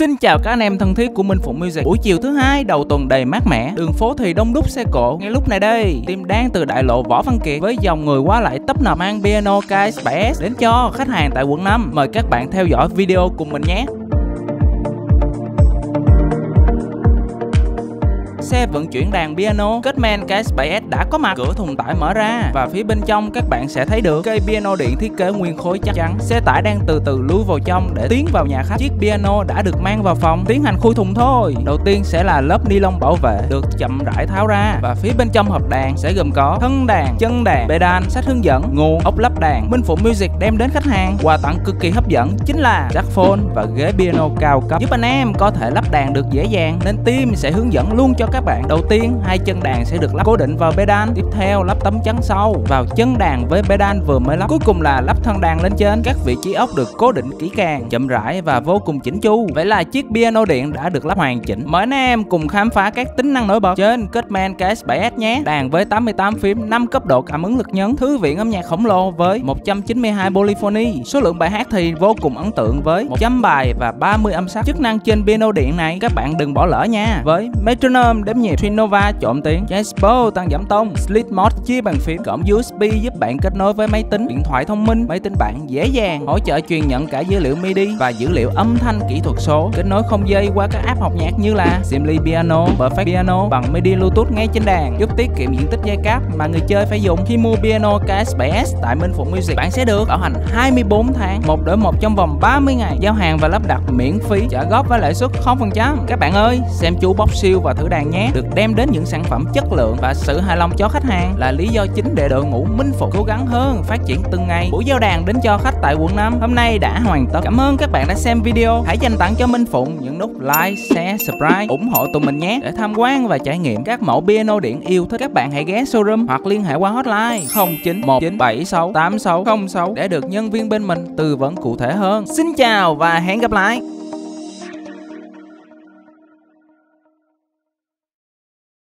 Xin chào các anh em thân thiết của Minh Phụng Music. Buổi chiều thứ hai đầu tuần đầy mát mẻ, Đường phố thì đông đúc xe cộ. Ngay lúc này đây, Team đang từ đại lộ Võ Văn Kiệt Với dòng người qua lại tấp nập mang piano KS7S Đến cho khách hàng tại quận 5 Mời các bạn theo dõi video cùng mình nhé. Xe vận chuyển đàn piano Kết-man KS7S đã có mặt. Cửa thùng tải mở ra và phía bên trong các bạn sẽ thấy được cây piano điện thiết kế nguyên khối chắc chắn. Xe tải đang từ từ lui vào trong để tiến vào nhà khách. Chiếc piano đã được mang vào phòng, tiến hành khui thùng thôi. Đầu tiên sẽ là lớp ni lông bảo vệ được chậm rãi tháo ra và phía bên trong hộp đàn sẽ gồm có thân đàn, chân đàn, pedal, sách hướng dẫn nguồn ốc lắp đàn. Minh Phụng Music đem đến khách hàng. Quà tặng cực kỳ hấp dẫn chính là phone và ghế piano cao cấp, giúp anh em có thể lắp đàn được dễ dàng. Nên team sẽ hướng dẫn luôn cho các các bạn. Đầu tiên, hai chân đàn sẽ được lắp cố định vào pedal. Tiếp theo, lắp tấm chắn sau. Vào chân đàn với pedal vừa mới lắp. Cuối cùng là lắp thân đàn lên trên. Các vị trí ốc được cố định kỹ càng, chậm rãi và vô cùng chỉnh chu. Vậy là chiếc piano điện đã được lắp hoàn chỉnh. Mời anh em cùng khám phá các tính năng nổi bật trên Cutman KS7S nhé. Đàn với 88 phím 5 cấp độ cảm ứng lực nhấn. Thư viện âm nhạc khổng lồ với 192 polyphony. Số lượng bài hát thì vô cùng ấn tượng với 100 bài và 30 âm sắc. Chức năng trên piano điện này các bạn đừng bỏ lỡ nha. Với metronome đếm nhịp. Trinova trộm tiếng Jasper tăng giảm tông. Slit Mod chia bàn phím. Cổng USB giúp bạn kết nối với máy tính. Điện thoại thông minh. Máy tính bảng dễ dàng. Hỗ trợ truyền nhận cả dữ liệu MIDI và dữ liệu âm thanh kỹ thuật số. Kết nối không dây qua các app học nhạc như là Simply Piano, Perfect Piano bằng MIDI Bluetooth ngay trên đàn. Giúp tiết kiệm diện tích dây cáp mà người chơi phải dùng khi mua piano KS7S tại Minh Phụng Music. Bạn sẽ được bảo hành 24 tháng, một đổi một trong vòng 30 ngày. Giao hàng và lắp đặt miễn phí. Trả góp với lãi suất 0% các bạn ơi, xem chú bóc siêu và thử đàn nhé nhé. Được đem đến những sản phẩm chất lượng và sự hài lòng cho khách hàng là lý do chính để đội ngũ Minh Phục cố gắng hơn phát triển từng ngày. Buổi giao đàn đến cho khách tại quận 5 hôm nay đã hoàn tất. Cảm ơn các bạn đã xem video. Hãy dành tặng cho Minh Phụng những nút like, share, subscribe, ủng hộ tụi mình nhé. Để tham quan và trải nghiệm các mẫu piano điện yêu thích, các bạn hãy ghé showroom hoặc liên hệ qua hotline 0919768606 để được nhân viên bên mình tư vấn cụ thể hơn. Xin chào và hẹn gặp lại!